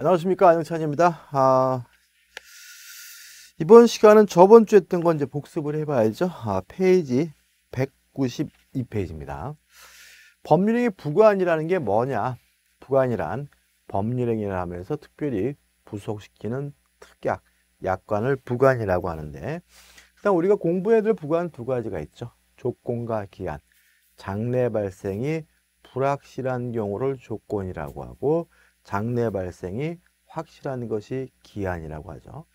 안녕하십니까 안영찬입니다. 아, 이번 시간은 저번 주에 했던 건 이제 복습을 해봐야죠. 아, 페이지 192페이지입니다. 법률행위 부관이라는 게 뭐냐? 부관이란 법률행위를 하면서 특별히 부속시키는 특약, 약관을 부관이라고 하는데 일단 우리가 공부해야 될 부관 두 가지가 있죠. 조건과 기한. 장래 발생이 불확실한 경우를 조건이라고 하고 장래 발생이 확실한 것이 기한이라고 하죠.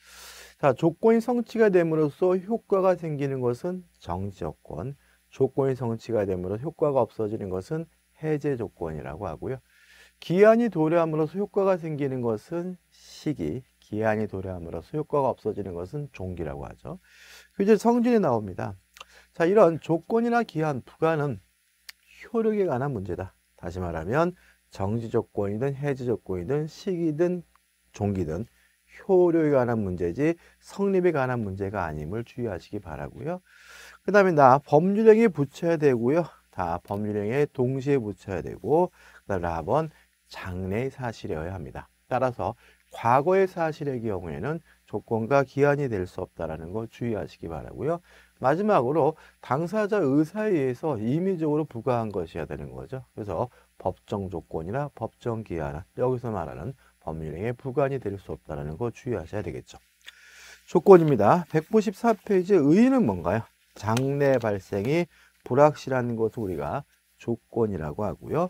자, 조건이 성취가 됨으로써 효과가 생기는 것은 정지 조건, 조건이 성취가 됨으로써 효과가 없어지는 것은 해제 조건이라고 하고요. 기한이 도래함으로써 효과가 생기는 것은 시기, 기한이 도래함으로써 효과가 없어지는 것은 종기라고 하죠. 그 이제 성질이 나옵니다. 자, 이런 조건이나 기한, 부가는 효력에 관한 문제다. 다시 말하면 정지 조건이든 해지 조건이든 시기든 종기든 효력에 관한 문제지 성립에 관한 문제가 아님을 주의하시기 바라고요. 그 다음에 나 법률행위 붙여야 되고요. 다 법률행위에 동시에 붙여야 되고 그 다음에 라번 장래의 사실이어야 합니다. 따라서 과거의 사실의 경우에는 조건과 기한이 될 수 없다는 걸 주의하시기 바라고요. 마지막으로 당사자 의사에 의해서 임의적으로 부과한 것이어야 되는 거죠. 그래서 법정 조건이나 법정 기한 여기서 말하는 법률행위의 부관이 될 수 없다는 거 주의하셔야 되겠죠. 조건입니다. 194페이지 의의는 뭔가요? 장래 발생이 불확실한 것을 우리가 조건이라고 하고요.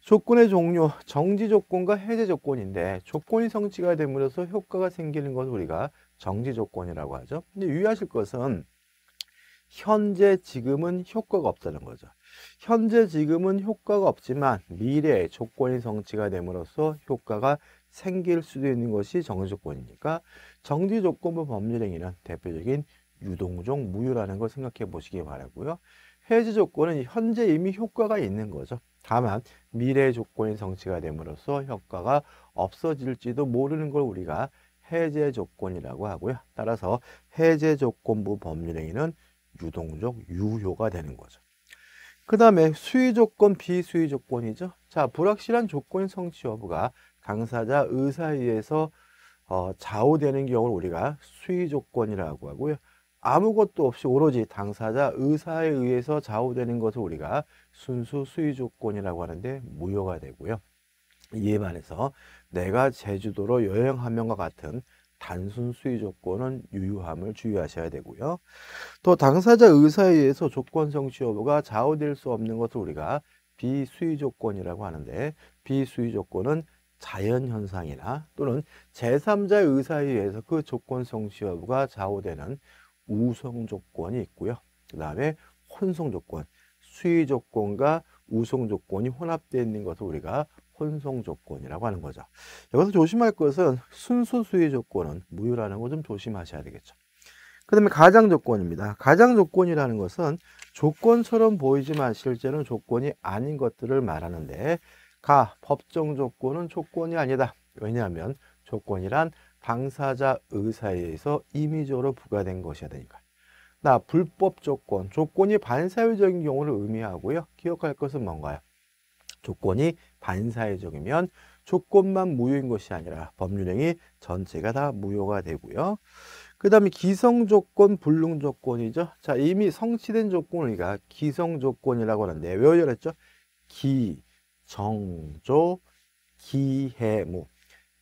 조건의 종류, 정지 조건과 해제 조건인데 조건이 성취가 됨으로써 효과가 생기는 것을 우리가 정지 조건이라고 하죠. 근데 유의하실 것은 현재 지금은 효과가 없다는 거죠. 현재 지금은 효과가 없지만 미래에 조건이 성취가 됨으로써 효과가 생길 수도 있는 것이 정지 조건이니까 정지 조건부 법률행위는 대표적인 유동종 무효라는 걸 생각해 보시기 바라고요. 해지 조건은 현재 이미 효과가 있는 거죠. 다만 미래 조건이 성취가 됨으로써 효과가 없어질지도 모르는 걸 우리가 해제 조건이라고 하고요. 따라서 해제 조건부 법률행위는 유동적 유효가 되는 거죠. 그 다음에 수위 조건, 비수위 조건이죠. 자, 불확실한 조건 성취 여부가 당사자 의사에 의해서 어, 좌우되는 경우를 우리가 수위 조건이라고 하고요. 아무것도 없이 오로지 당사자 의사에 의해서 좌우되는 것을 우리가 순수 수위 조건이라고 하는데 무효가 되고요. 이에 반해서 내가 제주도로 여행하면과 같은 단순 수위 조건은 유효함을 주의하셔야 되고요. 또 당사자 의사에 의해서 조건 성취 여부가 좌우될 수 없는 것을 우리가 비수위 조건이라고 하는데 비수위 조건은 자연 현상이나 또는 제3자의 의사에 의해서 그 조건 성취 여부가 좌우되는 우성 조건이 있고요. 그 다음에 혼성 조건, 수위 조건과 우성 조건이 혼합되어 있는 것을 우리가 혼성 조건이라고 하는 거죠. 여기서 조심할 것은 순수 수위 조건은 무효라는 거 좀 조심하셔야 되겠죠. 그 다음에 가장 조건입니다. 가장 조건이라는 것은 조건처럼 보이지만 실제는 조건이 아닌 것들을 말하는데 가 법정 조건은 조건이 아니다. 왜냐하면 조건이란 당사자 의사에 의해서 임의적으로 부과된 것이어야 되니까. 나 불법 조건, 조건이 반사회적인 경우를 의미하고요. 기억할 것은 뭔가요? 조건이 반사회적이면 조건만 무효인 것이 아니라 법률행위 전체가 다 무효가 되고요. 그 다음에 기성조건, 불능조건이죠. 자, 이미 성취된 조건을 우리가 기성조건이라고 하는데 외워야겠죠? 기, 정 조, 기해무.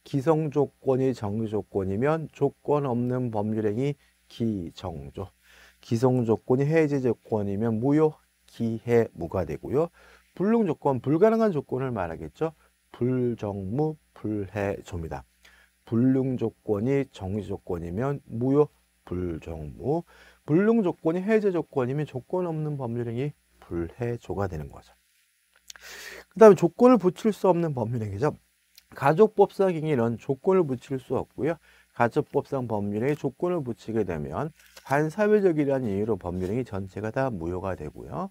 기성 조건이 정규 조건이면 조건 없는 법률행위 기정조. 기성 조건이 해제 조건이면 무효 기해무가 되고요. 불능 조건, 불가능한 조건을 말하겠죠. 불정무, 불해조입니다. 불능 조건이 정지 조건이면 무효, 불정무. 불능 조건이 해제 조건이면 조건 없는 법률행위 불해조가 되는 거죠. 그 다음에 조건을 붙일 수 없는 법률행위죠. 가족법상 행위는 조건을 붙일 수 없고요. 가족법상 법률에 조건을 붙이게 되면 반사회적이라는 이유로 법률행위 전체가 다 무효가 되고요.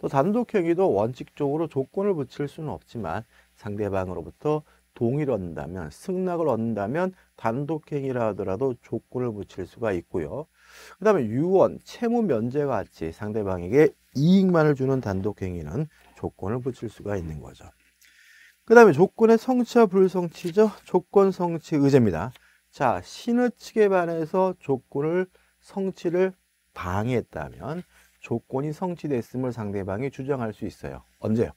또 단독행위도 원칙적으로 조건을 붙일 수는 없지만 상대방으로부터 동의를 얻는다면 승낙을 얻는다면 단독행위라 하더라도 조건을 붙일 수가 있고요. 그 다음에 유언, 채무 면제와 같이 상대방에게 이익만을 주는 단독행위는 조건을 붙일 수가 있는 거죠. 그 다음에 조건의 성취와 불성취죠. 조건 성취 의제입니다. 자, 신의 측에 반해서 조건을 성취를 방해했다면 조건이 성취됐음을 상대방이 주장할 수 있어요. 언제요?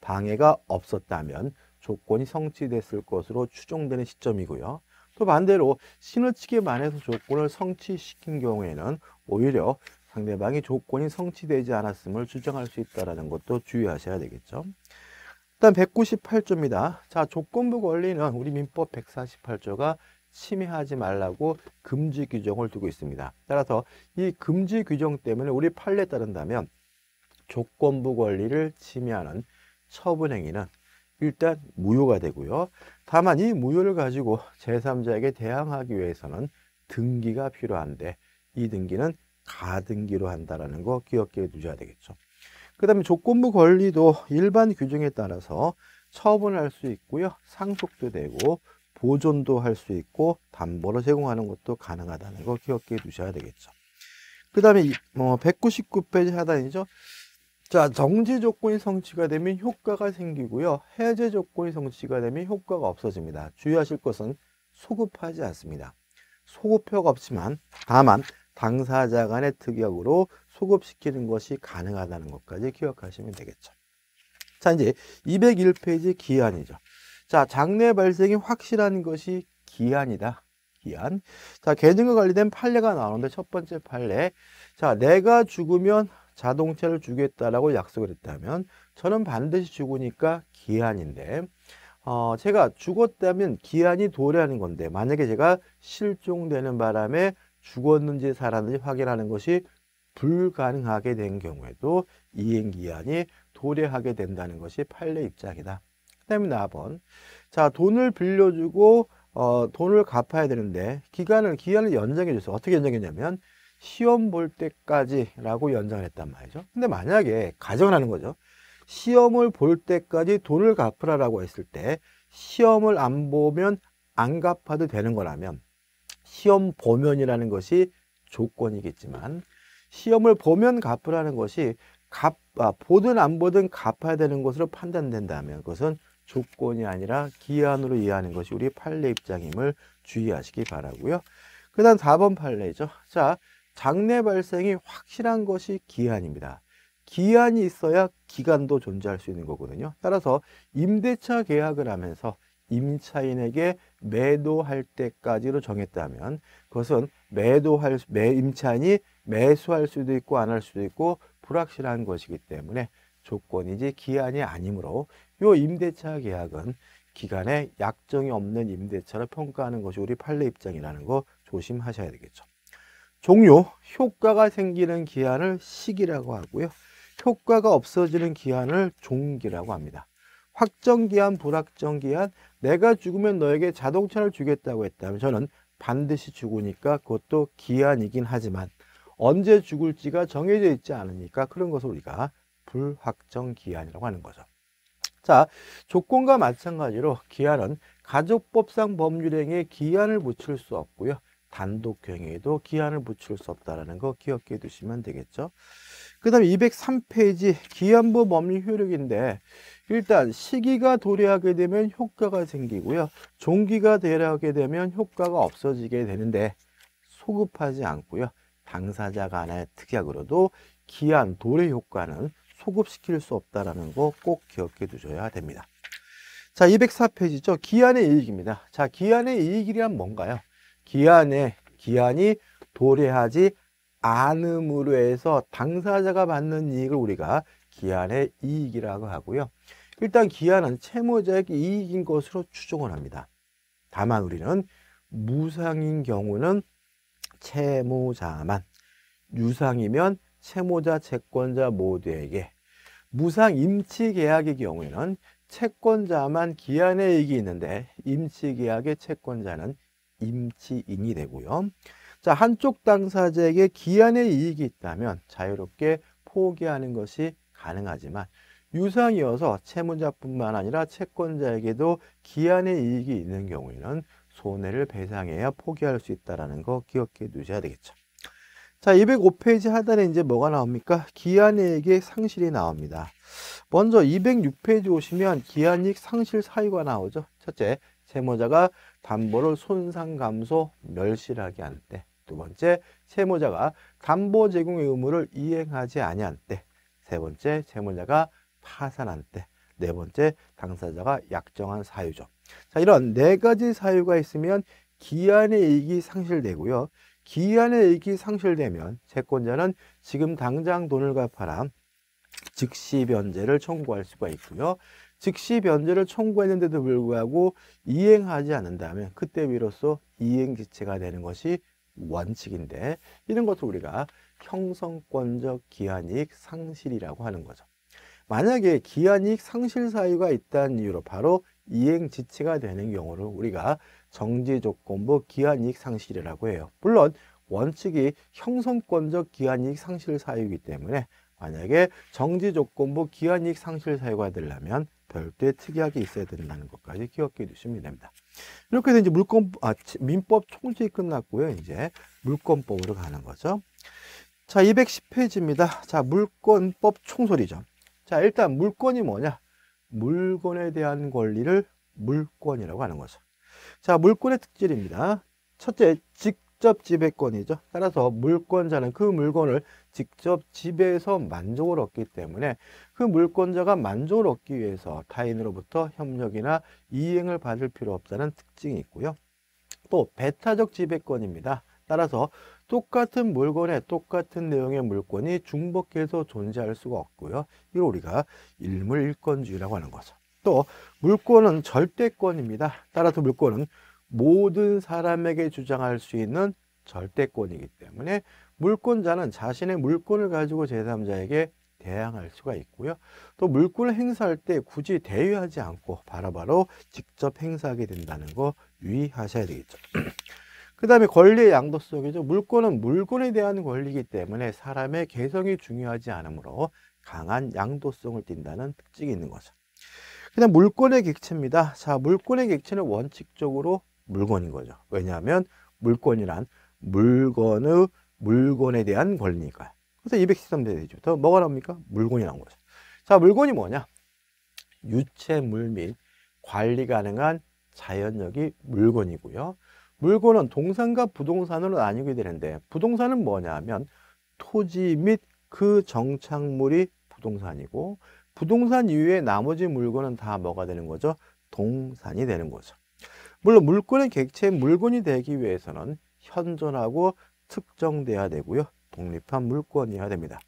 방해가 없었다면 조건이 성취됐을 것으로 추정되는 시점이고요. 또 반대로 신의 측에 반해서 조건을 성취시킨 경우에는 오히려 상대방이 조건이 성취되지 않았음을 주장할 수 있다는 것도 주의하셔야 되겠죠. 일단 198조입니다. 자, 조건부 권리는 우리 민법 148조가 침해하지 말라고 금지 규정을 두고 있습니다. 따라서 이 금지 규정 때문에 우리 판례에 따른다면 조건부 권리를 침해하는 처분 행위는 일단 무효가 되고요. 다만 이 무효를 가지고 제3자에게 대항하기 위해서는 등기가 필요한데 이 등기는 가등기로 한다라는 거 기억해 두셔야 되겠죠. 그 다음에 조건부 권리도 일반 규정에 따라서 처분할 수 있고요. 상속도 되고 보존도 할 수 있고 담보로 제공하는 것도 가능하다는 거 기억해 두셔야 되겠죠. 그 다음에 뭐 199페이지 하단이죠. 자, 정지 조건이 성취가 되면 효과가 생기고요. 해제 조건이 성취가 되면 효과가 없어집니다. 주의하실 것은 소급하지 않습니다. 소급효가 없지만 다만 당사자 간의 특약으로 소급시키는 것이 가능하다는 것까지 기억하시면 되겠죠. 자, 이제 201페이지 기한이죠. 자, 장래 발생이 확실한 것이 기한이다. 기한. 자, 계정과 관련된 판례가 나오는데 첫 번째 판례. 자, 내가 죽으면 자동차를 주겠다라고 약속을 했다면 저는 반드시 죽으니까 기한인데 어, 제가 죽었다면 기한이 도래하는 건데 만약에 제가 실종되는 바람에 죽었는지 살았는지 확인하는 것이 불가능하게 된 경우에도 이행기한이 도래하게 된다는 것이 판례 입장이다. 그 다음에 4번. 자, 돈을 빌려주고, 어, 돈을 갚아야 되는데, 기간을, 기한을 연장해 줬어요. 어떻게 연장했냐면, 시험 볼 때까지라고 연장을 했단 말이죠. 근데 만약에, 가정을 하는 거죠. 시험을 볼 때까지 돈을 갚으라라고 했을 때, 시험을 안 보면 안 갚아도 되는 거라면, 시험 보면이라는 것이 조건이겠지만, 시험을 보면 갚으라는 것이 갚, 아, 보든 안 보든 갚아야 되는 것으로 판단된다면 그것은 조건이 아니라 기한으로 이해하는 것이 우리 판례 입장임을 주의하시기 바라고요. 그 다음 4번 판례죠. 자, 장래 발생이 확실한 것이 기한입니다. 기한이 있어야 기간도 존재할 수 있는 거거든요. 따라서 임대차 계약을 하면서 임차인에게 매도할 때까지로 정했다면 그것은 매도할 매 임차인이 매수할 수도 있고 안 할 수도 있고 불확실한 것이기 때문에 조건이지 기한이 아니므로 요 임대차 계약은 기간에 약정이 없는 임대차를 평가하는 것이 우리 판례 입장이라는 거 조심하셔야 되겠죠. 종료, 효과가 생기는 기한을 시기라고 하고요. 효과가 없어지는 기한을 종기라고 합니다. 확정기한, 불확정기한, 내가 죽으면 너에게 자동차를 주겠다고 했다면 저는 반드시 죽으니까 그것도 기한이긴 하지만 언제 죽을지가 정해져 있지 않으니까 그런 것을 우리가 불확정 기한이라고 하는 거죠. 자, 조건과 마찬가지로 기한은 가족법상 법률행위에 기한을 붙일 수 없고요. 단독행위에도 기한을 붙일 수 없다는 거 기억해 두시면 되겠죠. 그 다음에 203페이지 기한부 법률 효력인데 일단 시기가 도래하게 되면 효과가 생기고요. 종기가 도래하게 되면 효과가 없어지게 되는데 소급하지 않고요. 당사자 간의 특약으로도 기한 도래 효과는 소급시킬 수 없다라는 거 꼭 기억해 두셔야 됩니다. 자, 204페이지죠. 기한의 이익입니다. 자, 기한의 이익이란 뭔가요? 기한의 기한이 도래하지 않음으로 해서 당사자가 받는 이익을 우리가 기한의 이익이라고 하고요. 일단 기한은 채무자에게 이익인 것으로 추정을 합니다. 다만 우리는 무상인 경우는 채무자만, 유상이면 채무자, 채권자 모두에게 무상 임치 계약의 경우에는 채권자만 기한의 이익이 있는데 임치 계약의 채권자는 임치인이 되고요. 자, 한쪽 당사자에게 기한의 이익이 있다면 자유롭게 포기하는 것이 가능하지만 유상이어서 채무자뿐만 아니라 채권자에게도 기한의 이익이 있는 경우에는 손해를 배상해야 포기할 수 있다는 거 기억해 두셔야 되겠죠. 자, 205페이지 하단에 이제 뭐가 나옵니까? 기한이익의 상실이 나옵니다. 먼저 206페이지 오시면 기한이익 상실 사유가 나오죠. 첫째, 채무자가 담보를 손상 감소 멸실하게 할 때. 두 번째, 채무자가 담보 제공의 의무를 이행하지 아니할 때. 세 번째, 채무자가 파산한 때. 네 번째, 당사자가 약정한 사유죠. 자, 이런 네 가지 사유가 있으면 기한의 이익이 상실되고요. 기한의 이익이 상실되면 채권자는 지금 당장 돈을 갚아라 즉시 변제를 청구할 수가 있고요. 즉시 변제를 청구했는데도 불구하고 이행하지 않는다면 그때 비로소 이행지체가 되는 것이 원칙인데 이런 것을 우리가 형성권적 기한이익 상실이라고 하는 거죠. 만약에 기한이익 상실 사유가 있다는 이유로 바로 이행지체가 되는 경우를 우리가 정지조건부 기한이익 상실이라고 해요. 물론 원칙이 형성권적 기한이익 상실 사유이기 때문에 만약에 정지조건부 기한이익 상실 사유가 되려면 별도의 특약이 있어야 된다는 것까지 기억해 두시면 됩니다. 이렇게 해서 이제 물권, 아, 민법 총칙이 끝났고요. 이제 물권법으로 가는 거죠. 자, 210페이지입니다. 자, 물권법 총소리죠. 자, 일단 물권이 뭐냐? 물건에 대한 권리를 물권이라고 하는 거죠. 자, 물권의 특질입니다. 첫째, 직접 지배권이죠. 따라서 물권자는 그 물건을 직접 지배해서 만족을 얻기 때문에 그 물권자가 만족을 얻기 위해서 타인으로부터 협력이나 이행을 받을 필요 없다는 특징이 있고요. 또 배타적 지배권입니다. 따라서 똑같은 물건에 똑같은 내용의 물건이 중복해서 존재할 수가 없고요. 이걸 우리가 일물일권주의라고 하는 거죠. 또 물권은 절대권입니다. 따라서 물권은 모든 사람에게 주장할 수 있는 절대권이기 때문에 물권자는 자신의 물권을 가지고 제3자에게 대항할 수가 있고요. 또 물권을 행사할 때 굳이 대여하지 않고 바로바로 직접 행사하게 된다는 거 유의하셔야 되겠죠. 그 다음에 권리의 양도성이죠. 물권은 물건에 대한 권리이기 때문에 사람의 개성이 중요하지 않으므로 강한 양도성을 띈다는 특징이 있는 거죠. 그 다음 물권의 객체입니다. 자, 물권의 객체는 원칙적으로 물건인 거죠. 왜냐하면 물건이란 물건의 물건에 대한 권리니까요. 그래서 213페이지죠. 더 뭐가 나옵니까? 물건이 나온 거죠. 자, 물건이 뭐냐? 유체물 및 관리 가능한 자연력이 물건이고요. 물건은 동산과 부동산으로 나뉘게 되는데 부동산은 뭐냐 하면 토지 및 그 정착물이 부동산이고 부동산 이외에 나머지 물건은 다 뭐가 되는 거죠? 동산이 되는 거죠. 물론 물건의 객체 물건이 되기 위해서는 현존하고 특정돼야 되고요. 독립한 물건이어야 됩니다.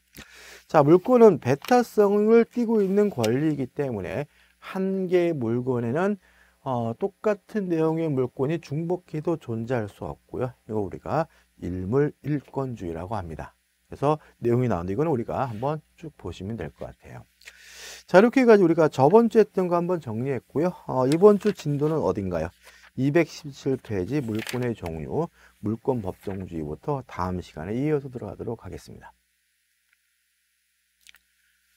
자, 물건은 배타성을 띠고 있는 권리이기 때문에 한 개의 물건에는 어, 똑같은 내용의 물건이 중복해도 존재할 수 없고요. 이거 우리가 일물 일권주의라고 합니다. 그래서 내용이 나오는데 이거는 우리가 한번 쭉 보시면 될 것 같아요. 자, 이렇게 해가지고 우리가 저번 주 했던 거 한번 정리했고요. 어, 이번 주 진도는 어딘가요? 217페이지 물권의 종류, 물권 법정주의부터 다음 시간에 이어서 들어가도록 하겠습니다.